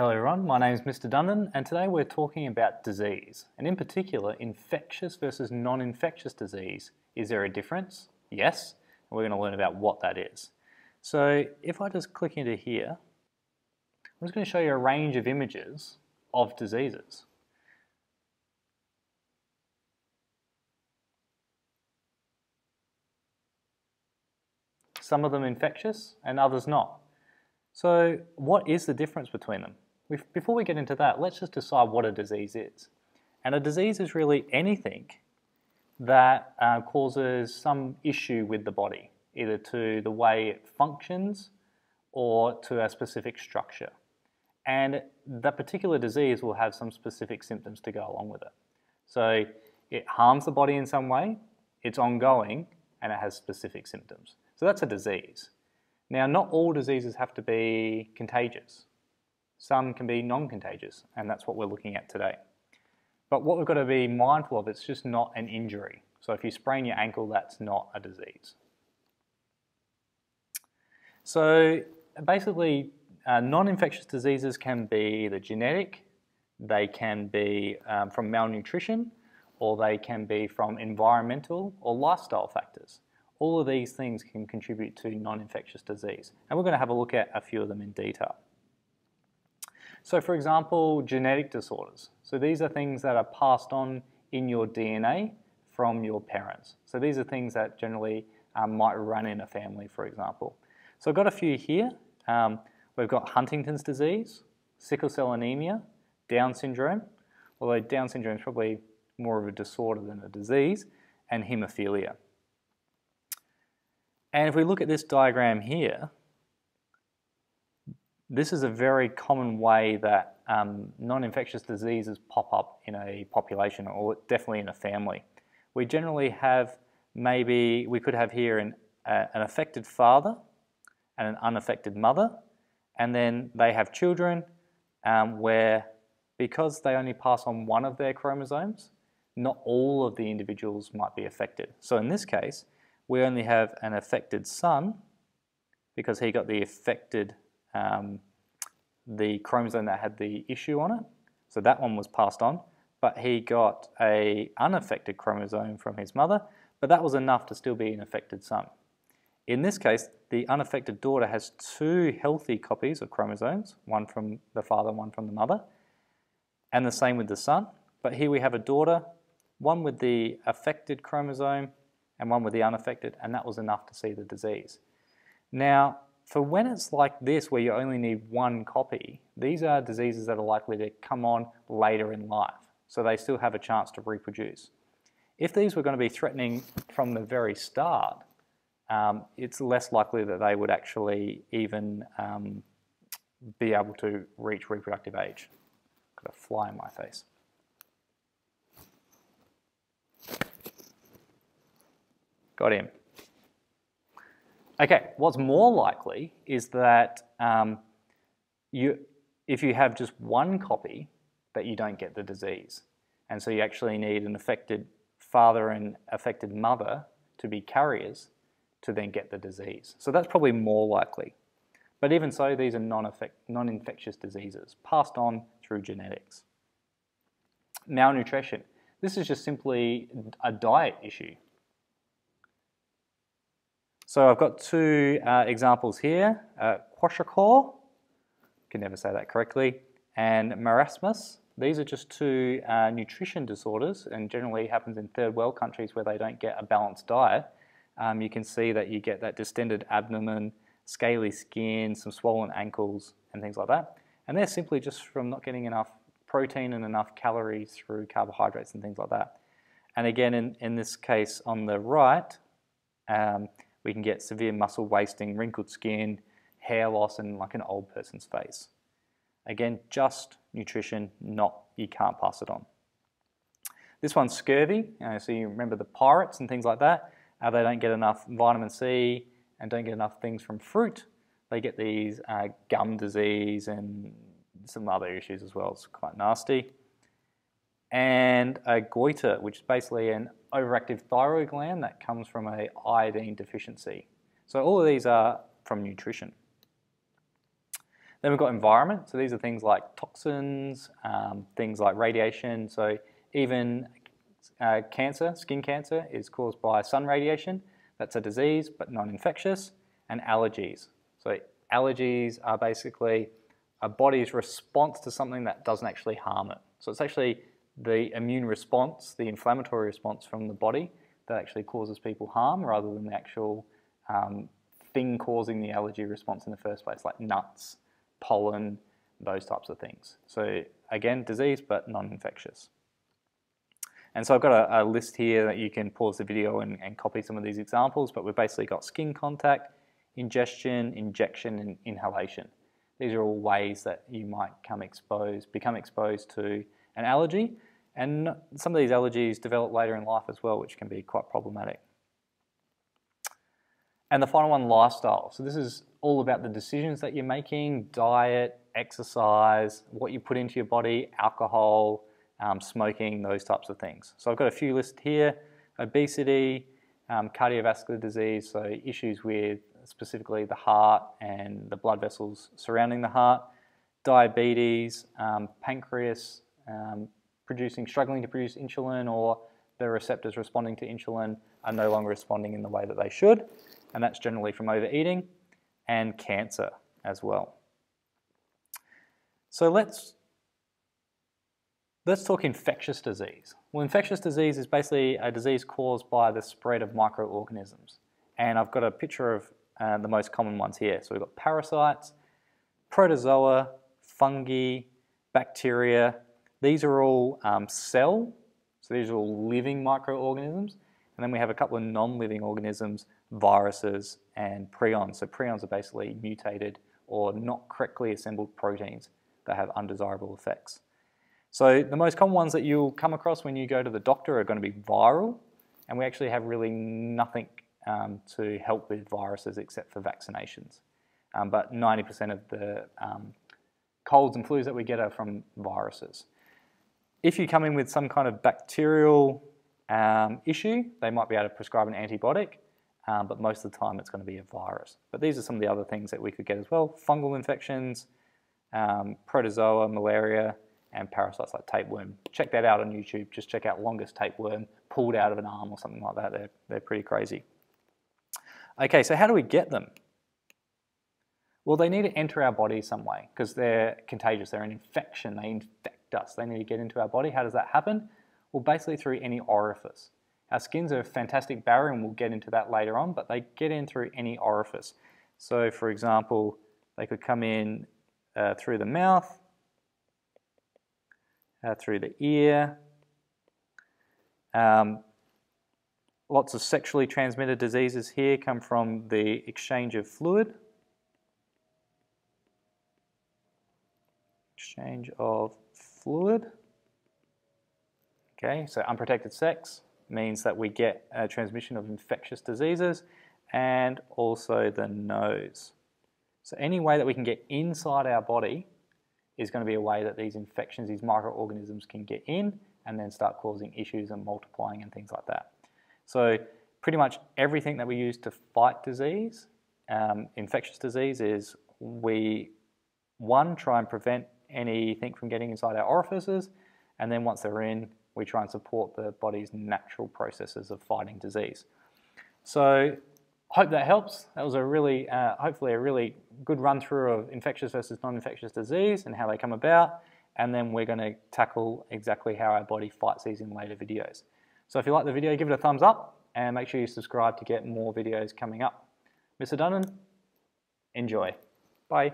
Hello everyone, my name is Mr Dundon and today we're talking about disease and in particular infectious versus non-infectious disease. Is there a difference? Yes, and we're going to learn about what that is. So if I just click into here, I'm just going to show you a range of images of diseases. Some of them infectious and others not. So what is the difference between them? Before we get into that, let's just decide what a disease is. And a disease is really anything that uh, causes some issue with the body, either to the way it functions or to a specific structure. And that particular disease will have some specific symptoms to go along with it. So it harms the body in some way, it's ongoing, and it has specific symptoms. So that's a disease. Now, not all diseases have to be contagious. Some can be non-contagious, and that's what we're looking at today. But what we've got to be mindful of, it's just not an injury. So if you sprain your ankle, that's not a disease. So basically, uh, non-infectious diseases can be either genetic, they can be um, from malnutrition, or they can be from environmental or lifestyle factors. All of these things can contribute to non-infectious disease. And we're going to have a look at a few of them in detail. So for example, genetic disorders. So these are things that are passed on in your DNA from your parents. So these are things that generally um, might run in a family, for example. So I've got a few here. Um, we've got Huntington's disease, sickle cell anemia, Down syndrome, although Down syndrome is probably more of a disorder than a disease, and hemophilia. And if we look at this diagram here, this is a very common way that um, non-infectious diseases pop up in a population or definitely in a family. We generally have maybe, we could have here an, uh, an affected father and an unaffected mother and then they have children um, where because they only pass on one of their chromosomes, not all of the individuals might be affected. So in this case, we only have an affected son because he got the affected, um, the chromosome that had the issue on it. So that one was passed on, but he got a unaffected chromosome from his mother, but that was enough to still be an affected son. In this case, the unaffected daughter has two healthy copies of chromosomes, one from the father, one from the mother, and the same with the son. But here we have a daughter, one with the affected chromosome and one with the unaffected, and that was enough to see the disease. Now, for when it's like this, where you only need one copy, these are diseases that are likely to come on later in life, so they still have a chance to reproduce. If these were going to be threatening from the very start, um, it's less likely that they would actually even um, be able to reach reproductive age. Got a fly in my face. Got him. Okay, what's more likely is that um, you, if you have just one copy, that you don't get the disease. And so you actually need an affected father and affected mother to be carriers to then get the disease. So that's probably more likely. But even so, these are non-infectious diseases passed on through genetics. Malnutrition. This is just simply a diet issue. So I've got two uh, examples here, uh, kwashiorkor, can never say that correctly, and marasmus. These are just two uh, nutrition disorders and generally happens in third world countries where they don't get a balanced diet. Um, you can see that you get that distended abdomen, scaly skin, some swollen ankles and things like that. And they're simply just from not getting enough protein and enough calories through carbohydrates and things like that. And again, in, in this case on the right, um, we can get severe muscle wasting, wrinkled skin, hair loss, and like an old person's face. Again, just nutrition, not you can't pass it on. This one's scurvy, so you remember the pirates and things like that. Uh, they don't get enough vitamin C and don't get enough things from fruit. They get these uh, gum disease and some other issues as well. It's quite nasty. And a goiter, which is basically an overactive thyroid gland that comes from a iodine deficiency. So all of these are from nutrition. Then we've got environment. So these are things like toxins, um, things like radiation. So even uh, cancer, skin cancer, is caused by sun radiation. That's a disease, but non-infectious. And allergies. So allergies are basically a body's response to something that doesn't actually harm it. So it's actually the immune response, the inflammatory response from the body that actually causes people harm rather than the actual um, thing causing the allergy response in the first place, like nuts, pollen, those types of things. So again, disease, but non-infectious. And so I've got a, a, list here that you can pause the video and, and, copy some of these examples, but we've basically got skin contact, ingestion, injection, and inhalation. These are all ways that you might come exposed, become exposed to an allergy, and some of these allergies develop later in life as well, which can be quite problematic. And the final one, lifestyle. So this is all about the decisions that you're making, diet, exercise, what you put into your body, alcohol, um, smoking, those types of things. So I've got a few listed here, obesity, um, cardiovascular disease, so issues with specifically the heart and the blood vessels surrounding the heart, diabetes, um, pancreas, um, producing, struggling to produce insulin or the receptors responding to insulin are no longer responding in the way that they should and that's generally from overeating, and cancer as well. So let's let's talk infectious disease. Well, infectious disease is basically a disease caused by the spread of microorganisms, and I've got a picture of uh, the most common ones here. So we've got parasites, protozoa, fungi, bacteria. These are all um, cell, so these are all living microorganisms, and then we have a couple of non-living organisms viruses, and prions. So prions are basically mutated or not correctly assembled proteins that have undesirable effects. So the most common ones that you'll come across when you go to the doctor are going to be viral, and we actually have really nothing um, to help with viruses except for vaccinations. Um, but 90% of the um, colds and flus that we get are from viruses. If you come in with some kind of bacterial um, issue, they might be able to prescribe an antibiotic um, but most of the time it's going to be a virus. But these are some of the other things that we could get as well. Fungal infections, um, protozoa, malaria, and parasites like tapeworm. Check that out on YouTube. Just check out longest tapeworm pulled out of an arm or something like that. They're, they're pretty crazy. Okay, so how do we get them? Well, they need to enter our body some way because they're contagious. They're an infection. They infect us. They need to get into our body. How does that happen? Well, basically through any orifice. Our skin's a fantastic barrier, and we'll get into that later on, but they get in through any orifice. So, for example, they could come in uh, through the mouth, uh, through the ear. Um, lots of sexually transmitted diseases here come from the exchange of fluid. Exchange of fluid. Okay, so unprotected sex means that we get a transmission of infectious diseases and also the nose. So any way that we can get inside our body is going to be a way that these infections, these microorganisms can get in and then start causing issues and multiplying and things like that. So pretty much everything that we use to fight disease, um, infectious disease, is we, one, try and prevent anything from getting inside our orifices, and then once they're in, we try and support the body's natural processes of fighting disease. So hope that helps. That was a really, uh, hopefully a really good run through of infectious versus non-infectious disease and how they come about. And then we're going to tackle exactly how our body fights these in later videos. So if you like the video, give it a thumbs up and make sure you subscribe to get more videos coming up. Mr. Dundon, enjoy. Bye.